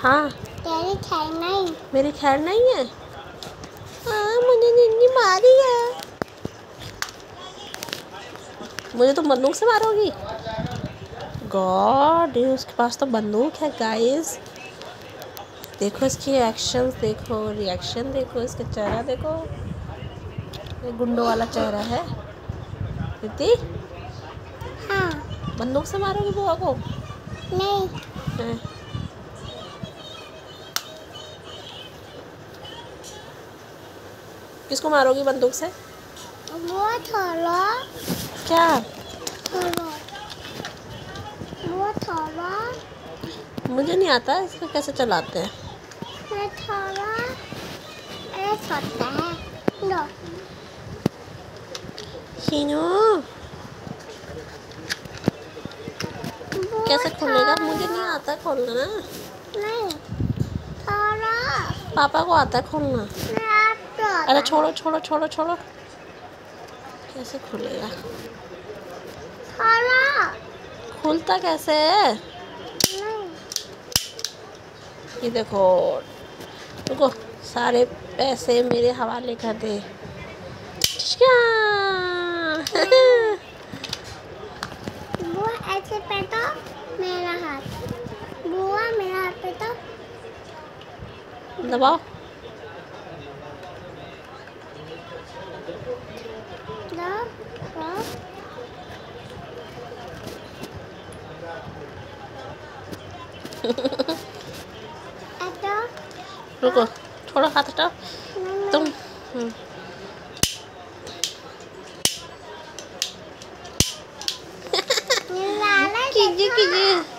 हाँ। तेरी खैर नहीं। मेरी खैर नहीं है? हाँ मुझे निन्नी मारी है। मुझे तो बंदूक से मारोगी। गॉड उसके पास तो बंदूक है गाइस देखो इसकी एक्शंस देखो रिएक्शन देखो इसका चेहरा देखो। ये गुंडों वाला चेहरा है। दीदी हाँ। बंदूक से मारोगी बुआ को? नहीं। किसको मारोगी बंदूक से? वो थोड़ा क्या? थोड़ा वो थोड़ा मुझे नहीं आता इसको कैसे चलाते हैं? मैं थोड़ा ऐसा छोटा है। लो। शीनू? कैसे खोलेगा? मुझे नहीं आता खोलना। नहीं थोड़ा पापा को आता खोलना। आता अरे छोड़ो छोड़ो छोड़ो छोड़ो। कैसे खुलेगा खुलता कैसे? है ये देखो रुको सारे पैसे मेरे हवाले कर दे। वो ऐसे पे तो मेरा हाथ। बुआ मेरा हाथ पे तो दबाओ दो दो ऐसा रुको थोड़ा हाथ हटाओ नहीं, तुम हम्म, नहीं, लाला कीजिए देखो। कीजिए